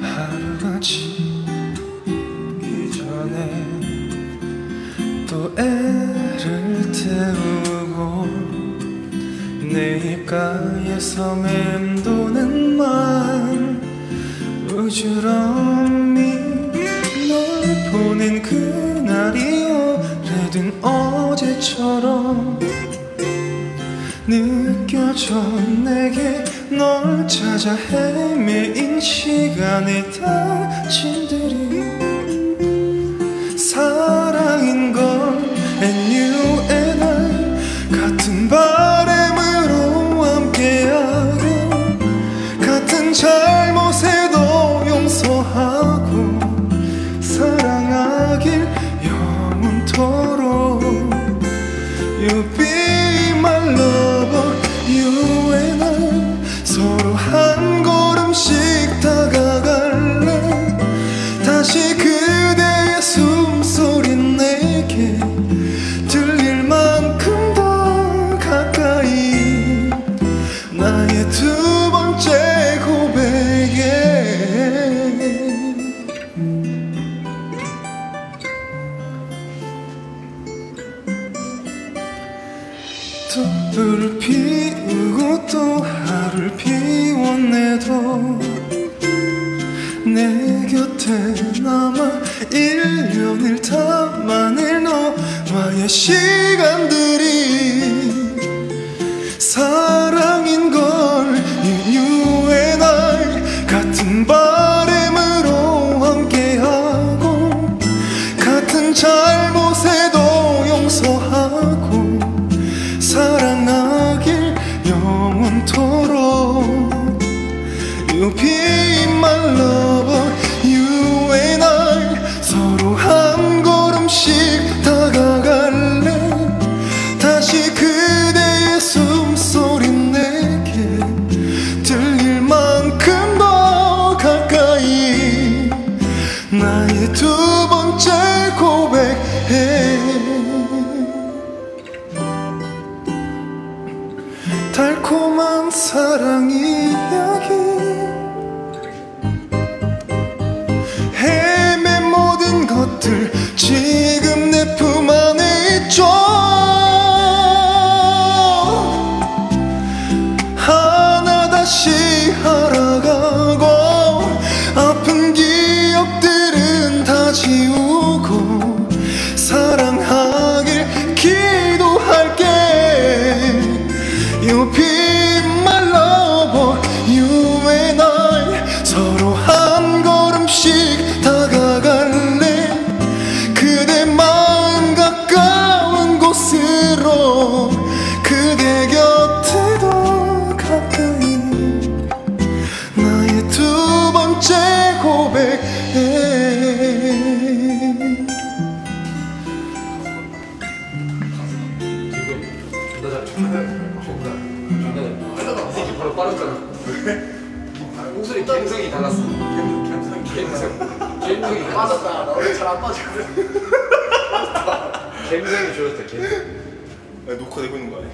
하루가 지기 전에 또 애를 태우고 내 입가에서 맴도는 말 우주럼이 널 보낸 그날이 오래된 어제처럼 느껴져. 내게 널 찾아 헤매인 시간의 당신 You be my lover You 불을 피우고 또 하루를 피워내도 내 곁에 남아 1년을 담아낼 너와의 시간들이 사랑하길 영원토록 You be my lover You and I 서로 한 걸음씩 다가갈래? 다시 그대의 숨소리 내게 들릴 만큼 더 가까이 나의 두 달콤한 사랑 이야기 목소리 감성이 달랐어. 감성, 감성, 감성이 빠졌다. 나 원래 잘안 빠지거든. 감성이 좋았다. 감성. 녹화되고 있는 거 아니야?